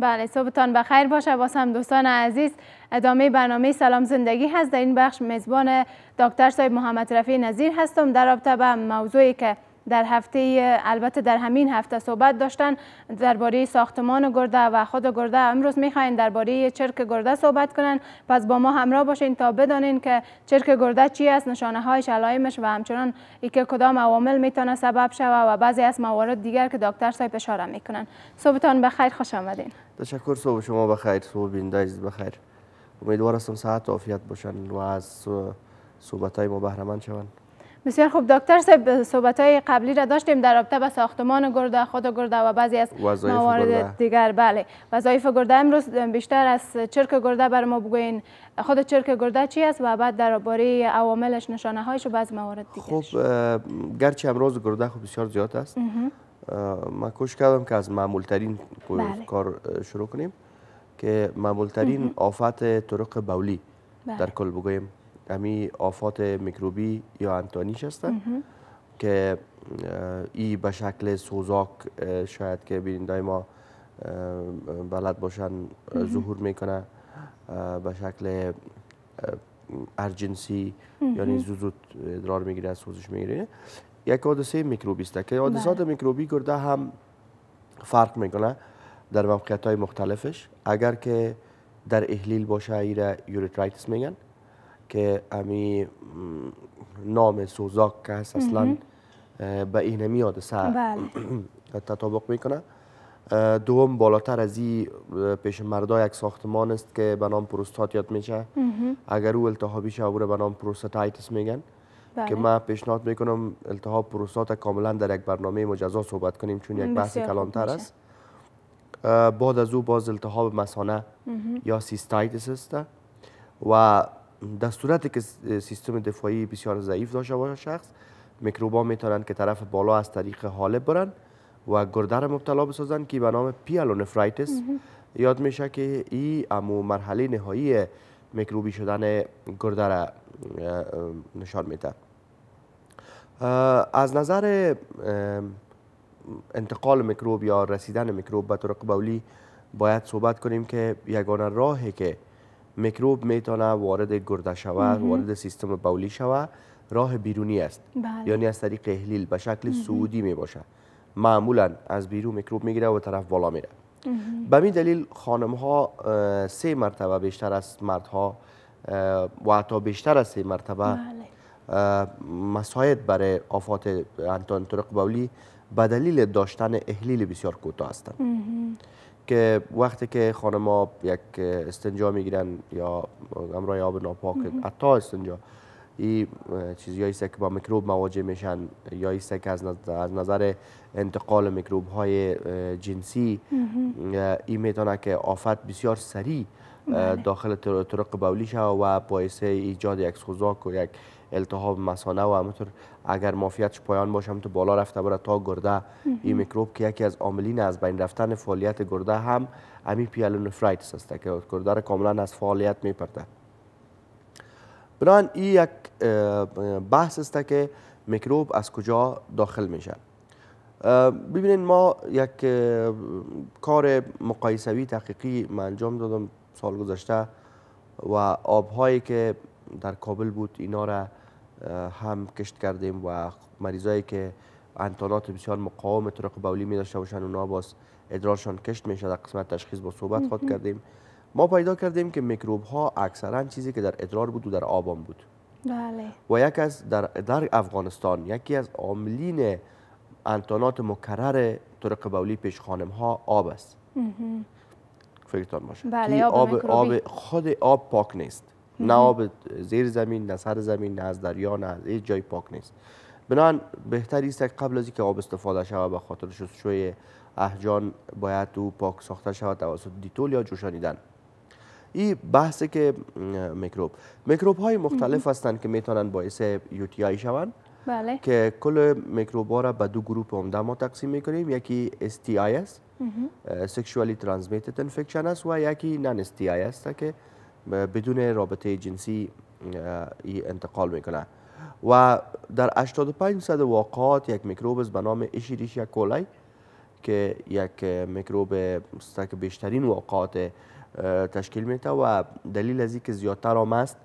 بله صبحتان بخیر باشه. هم دوستان عزیز ادامه برنامه سلام زندگی هست. در این بخش میزبان دکتر صاحب محمد رفی نظیر هستم. در رابطه به موضوعی که در هفته البته در همین هفته صحبت داشتن درباره ساختمان گرده و خود گرده. امروز می‌خواین درباره چرک گرده صحبت کنن. پس با ما همراه باشین تا بدانین که چرک گرده چی است نشانه هایش علائمش و همچنان ای که کدام عوامل می‌تونه سبب شوه و بعضی از موارد دیگر که دکتر صاحب اشاره می‌کنن. صبحتان بخیر خوش آمدین. تشکر صبح شما بخیر صبح بینده بخیر. امیدوار هستم صحت و عافیت باشن و از صحبت های ما بهره شوند. بسیار خوب. دکتر صاحب صحبت های قبلی را داشتیم در رابطه به ساختمان گرده خود گرده و بعضی از موارد دیگر. بله. وظایف گرده امروز بیشتر از چرک گرده بر ما بگوین خود چرک گرده چی است و بعد درباره عواملش نشانه هایش و بعضی موارد دیگر خب گرچه امروز گرده خب بسیار زیاد است. من کوشش کردم که از معمول ترین بله. کار شروع کنیم که معمول ترین آفت طرق بولی بله. در کل بگویم امی آفات میکروبی یا انتانیش هستن که ای به شکل سوزاک شاید که بیننده ما بلد باشن ظهور می‌کنه به شکل urgency یعنی زود ادرار می‌گیره سوزش می‌گیره. یک حادثه میکروبی است که حادثات بله. میکروبی گرده هم فرق می‌کنه در موقعیت های مختلفش. اگر که در احلیل باشه ایره urethritis میگن. که امی نام سوزاک که هست اصلا به این میاد سر. بله. تطابق می‌کنه. دوم بالاتر از این پیش مردا یک ساختمان است که به نام prostate یاد میشه. اگر او التهابی شه به نام prostatitis میگن. بله. که من پیشنهاد می‌کنم التهاب پروستات کاملا در یک برنامه مجزا صحبت کنیم چون یک بحث کلانتر است. بعد از او باز التهاب مسانه یا cystitis است. و در صورتی که سیستم دفاعی بسیار ضعیف داشته باشه شخص میکروبا می‌تونن که طرف بالا از طریق حالب برن و گرده را مبتلا بسازن که به نام پیالونفرایتس. یاد میشه که ای امو مرحله نهایی میکروبی شدن گرده را نشان میده. از نظر انتقال میکروب یا رسیدن میکروب به طرق بولی باید صحبت کنیم که یگانه راهی که میکروب می‌تونه وارد گرده شود وارد سیستم بولی شود راه بیرونی است. بله. یعنی از طریق احلیل به شکل سعودی می باشه معمولا از بیرون میکروب می‌گیره و طرف بالا میره. به این دلیل خانم ها سه مرتبه بیشتر از مردها و حتی بیشتر از سه مرتبه بله. مساعد برای آفات انتان طرق بولی به دلیل داشتن احلیل بسیار کوتاه هستند. که وقتی که خانما یک استنجا می‌گیرن یا امرای آب ناپاک حتی استنجا این چیزی است که با میکروب مواجه میشن یا است که از نظر انتقال میکروب های جنسی این می‌تونه که آفت بسیار سریع بله. داخل طرق بولی شود و باعث ایجاد یک سوزاک و یک التهاب مسانه و همونطور اگر مافیتش پایان باشه تو بالا رفته بره تا گرده. این میکروب که یکی از عاملین از بین رفتن فعالیت گرده هم امی پیالونفرایتس است که گرده را کاملا از فعالیت میپرده. بران این یک بحث است که میکروب از کجا داخل میشه. ببینید ما یک کار مقایسوی تحقیقی من انجام دادم سال گذشته و آبهایی که در کابل بود. اینا را هم کشت کردیم و مریضایی که انتانات بسیار مقاوم طرق بولی می داشته باشن اونا باز ادرارشان کشت میشه در قسمت تشخیص با صحبت خود کردیم. ما پیدا کردیم که میکروب ها اکثرا چیزی که در ادرار بود و در آبان بود. بله. و یک از در, در افغانستان یکی از عاملین انتانات مکرر طرق بولی پیش خانم ها آب است. فکرتان باشه. بله، آب, آب خود آب پاک نیست. نه آب زیر زمین نه سر زمین نه از دریا نه از هیچ جای پاک نیست. بنان بهتر است که قبل از اینکه آب استفاده شود به خاطر شستشوی احجان باید او پاک ساخته شود توسط دیتول یا جوشانیدن. این بحثه که میکروب. میکروب های مختلف هستند که می‌تونن باعث یو تی آی شوند. بله. که کل میکروب ها را به دو گروه عمده ما تقسیم می‌کنیم. یکی STI است سکشوالی ترانسمیتد انفکشن است و یکی نان STI است که بدون رابطه جنسی انتقال می‌کنه. و در 85 صد واقعات یک میکروب به نام اشیریشیا کولای که یک میکروب است که بیشترین واقعات تشکیل میده و دلیل از که زیادتر هم است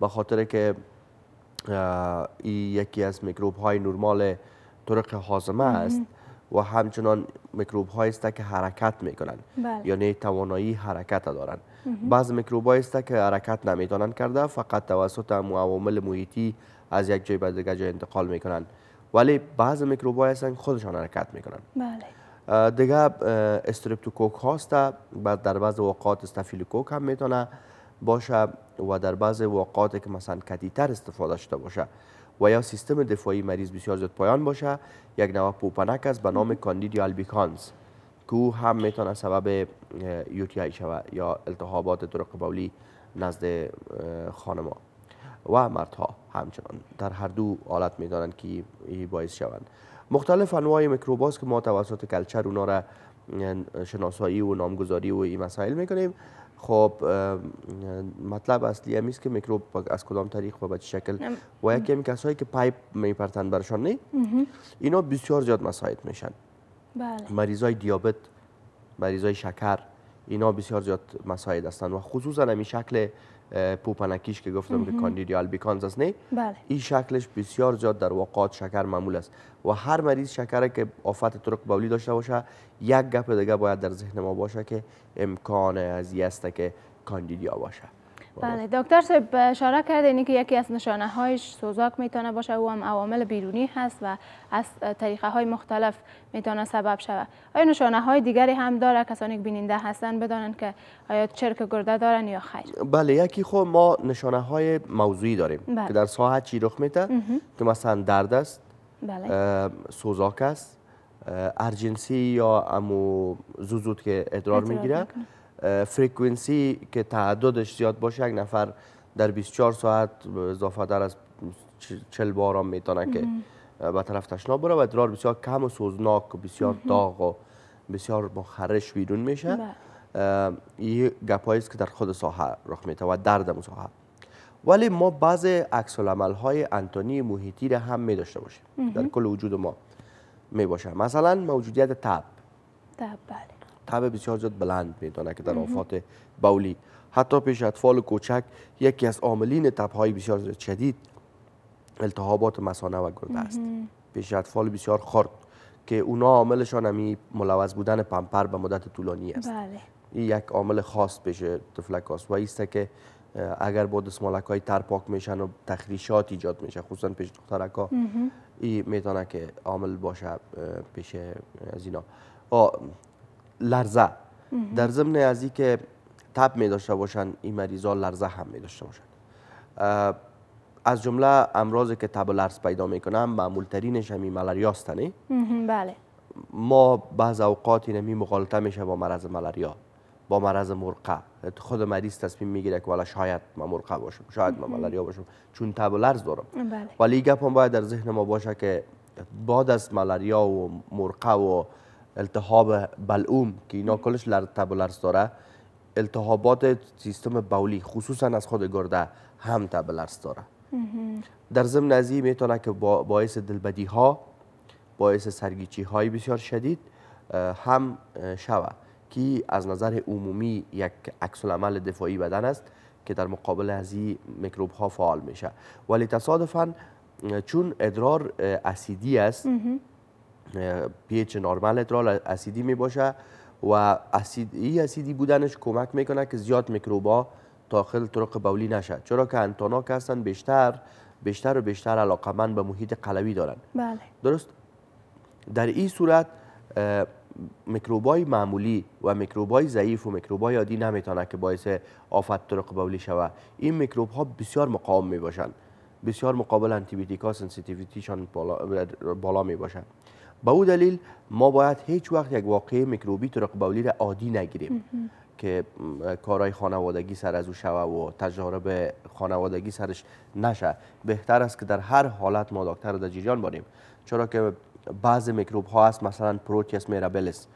به خاطر که این یکی از میکروب های نرمال طرق حازمه است. و همچنان میکروب های است که حرکت می‌کنن. بله. یعنی توانایی حرکت دارن. بعض میکروب است که حرکت نمی‌تونن کرده فقط توسط عوامل محیطی از یک جای به دیگه جای انتقال می‌کنن. ولی بعض میکروب هستن خودشان حرکت می‌کنن. بله. دیگه streptococcus هاست بعد در بعض اوقات staphylococcus هم می‌تونه باشه و در بعض اوقات که مثلا catheter استفاده شده باشه. و یا سیستم دفاعی مریض بسیار زیاد پایین باشه. یک نوع پوپنک است به نام Candida albicans. که او هم می‌تونه سبب UTI شود یا التهابات طرق بولی نزد خانما. و مردها همچنان در هر دو حالت می‌تانند که ای باعث شوند. مختلف انواع میکروباست که ما توسط culture اونا را شناسایی و نامگذاری و این مسائل می‌کنیم. خب مطلب اصلی همیست که میکروب از کدام طریق و به چه شکل و یکی کسایی که پایپ میپرتن برشان نه اینا بسیار زیاد مساعد میشن. بله. مریضای دیابت مریضای شکر اینا بسیار زیاد مساعد هستند و خصوصا همین شکل پوپنکیش که گفتم که کاندیدی آلبیکانز است نه؟ بله. این شکلش بسیار زیاد در واقعات شکر معمول است و هر مریض شکر که آفت طرق بولی داشته باشه یک گپ دیگه باید در ذهن ما باشه که امکان از است که کاندیدیا باشه بله دکتر صاحب اشاره کرده که یکی از نشانه هایش سوزاک می‌تونه باشه و هم عوامل بیرونی هست و از طریقه های مختلف می‌تونه سبب شود. آیا نشانه های دیگری هم داره؟ کسانی که بیننده هستن بدانند که آیا چرک گرده دارن یا خیر؟ بله یکی خب ما نشانه های موضوعی داریم بله. که در ساحه چی رخ میده؟ که مثلا درد است بله. سوزاک است ارجنسی یا امو زوزود که ادرار ادرار می‌گیره می‌کنه. فرکانسی که تعدادش زیاد باشه یک نفر در 24 ساعت اضافه در از 40 بار هم می‌تونه که به طرف تشناب بره و ادرار بسیار کم و سوزناک و بسیار داغ و بسیار مخرش بیرون میشه. بله. این گپایی است که در خود ساحه رخ میده و درد ساحه. ولی ما بعض عکس های انتونی محیطی را هم می داشته باشیم. در کل وجود ما می باشه مثلا موجودیت تب. تب بله. تب بسیار زیاد بلند میدانه که در آفات بولی حتی پیش اطفال کوچک یکی از عاملین تبهای بسیار شدید التهابات مثانه و گرده است. پیش اطفال بسیار خرد که اونا عاملشان همی ملوث بودن پمپر به مدت طولانی است. بله. این یک عامل خاص پیش طفلک است. و ایسته که اگر با دستمالک های تر پاک میشن و تخریشات ایجاد میشه خصوصا پیش دخترک ها این می‌تونه که عامل باشه پیش از اینا. لرزه. در ضمن از این که تب می داشته باشن این مریضا لرزه هم می داشته باشن از جمله امراضی که تب و لرز پیدا می‌کنن معمول ترینش همین ملاریا است نه؟ بله. ما بعض اوقات اینمی مغالطه میشه با مرض ملاریا با مرض مرقه. خود مریض تصمیم می‌گیره که والا شاید من مرقه باشم شاید من ملاریا باشم چون تب و لرز دارم. بله. ولی این گپ هم باید در ذهن ما باشه که بعد از ملاریا و مرقه و التهاب بلعوم که اینا کلش لر تب و لرز داره. التهابات سیستم بولی خصوصا از خود گرده هم تب و لرز داره. در ضمن از این می‌تونه که با باعث دلبدی ها باعث سرگیچی های بسیار شدید هم شود. که از نظر عمومی یک عکس العمل دفاعی بدن است که در مقابل از این میکروب ها فعال میشه. ولی تصادفا چون ادرار اسیدی است پیچ نرمال ادرار اسیدی می باشه و اسید این اسیدی بودنش کمک می‌کنه که زیاد میکروبا داخل طرق بولی نشه. چرا که انتانا که هستن بیشتر بیشتر و بیشتر علاقمند به محیط قلوی دارن. بله. درست؟ در این صورت میکروبای معمولی و میکروبای ضعیف و میکروبای عادی نمی‌تونه که باعث آفت طرق بولی شوه این میکروب ها بسیار مقاوم می باشن بسیار مقابل انتی بیوتیک ها sensitivity شان بالا, بالا می باشن به او دلیل ما باید هیچ وقت یک واقعه میکروبی طرق بولی را عادی نگیریم. که کارهای خانوادگی سر از او شوه و تجارب خانوادگی سرش نشه. بهتر است که در هر حالت ما دکتر را در جریان بمانیم. چرا که بعض میکروب ها هست مثلا Proteus mirabilis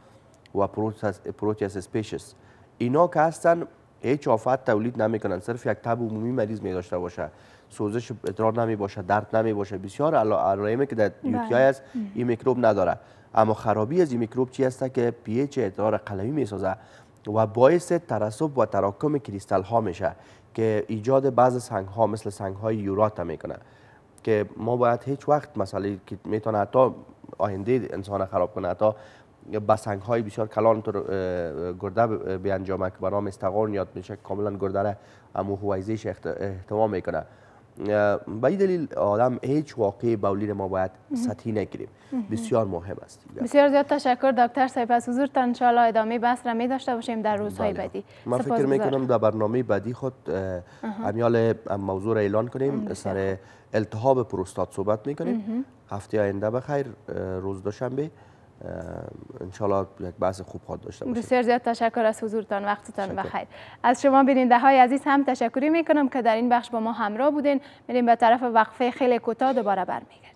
و Proteus, Proteus species اینا که هستن هیچ آفت تولید نمی‌کنن. صرف یک تب عمومی مریض می داشته باشه. سوزش ادرار نمی باشه درد نمی باشه بسیار علا- علائمی که در UTI بله. است این میکروب نداره. اما خرابی از این میکروب چی است که pH ادرار قلوی می‌سازه و باعث ترسب و تراکم کریستال ها میشه که ایجاد بعض سنگ ها مثل سنگ های یورات می‌کنه. که ما باید هیچ وقت مسئله که می‌تونه حتی آینده انسان خراب کنه حتی با سنگ های بسیار کلان تو گرده به انجام که برام استقار یاد میشه کاملا گرده را امو هویزیش احتمام می‌کنه. به این دلیل آدم هیچ واقعی بولی ما باید سطحی نگیریم. بسیار مهم است. بسیار زیاد تشکر دکتر صاحب از حضورتان انشاءالله ادامه بحث را می داشته باشیم در روزهای بله. بعدی. من فکر می‌کنم در برنامه بعدی خود امیال موضوع را اعلان کنیم. سر التهاب پروستات صحبت می‌کنیم. هفته آینده بخیر روز دوشنبه. انشالله یک بحث خوب خواهد داشته باشیم. بسیار زیاد تشکر از حضورتان. وقتتان بخیر. از شما بیننده های عزیز هم تشکری می‌کنم که در این بخش با ما همراه بودین. میریم به طرف وقفه خیلی کوتاه دوباره برمیگردیم.